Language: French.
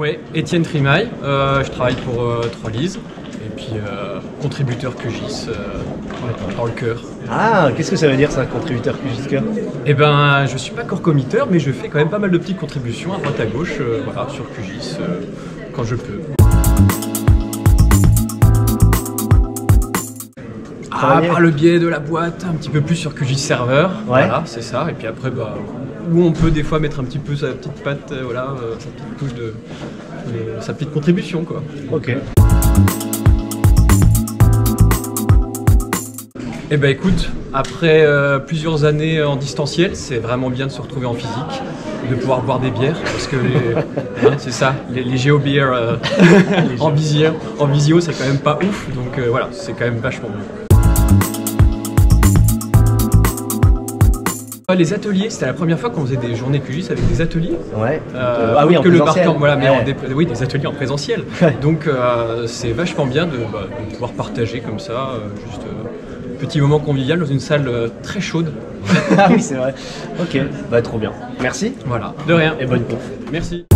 Ouais, Étienne Trimaille, euh, je travaille pour euh, Trollies et puis euh, contributeur QGIS euh, dans le cœur. Ah, qu'est-ce que ça veut dire ça, contributeur QGIS Cœur? Eh ben, je suis pas corps committeur, mais je fais quand même pas mal de petites contributions à droite à gauche, voilà, sur QGIS quand je peux. Ah, par le biais de la boîte, un petit peu plus sur QGIS Server, voilà, c'est ça. Et puis après, bah, où on peut des fois mettre un petit peu sa petite patte, euh, voilà, euh, sa petite touche de, de- sa petite contribution, quoi. Ok. Eh ben écoute, après euh, plusieurs années en distanciel, c'est vraiment bien de se retrouver en physique, de pouvoir boire des bières, parce que hein, c'est ça, les, les géo-beers euh, en, visio, en visio, c'est quand même pas ouf, donc euh, voilà, c'est quand même vachement mieux. Euh, Les ateliers, c'était la première fois qu'on faisait des journées QGIS avec des ateliers. Ouais. Euh, ah oui, en que le présentiel. barcamp, voilà, mais en Ouais. dé- oui, des ateliers en présentiel. Ouais. Donc euh, c'est vachement bien de, bah, de pouvoir partager comme ça, euh, juste petit moment convivial dans une salle très chaude. ah oui, c'est vrai. Ok, bah trop bien. Merci Voilà, de rien. et bonne conf. Merci.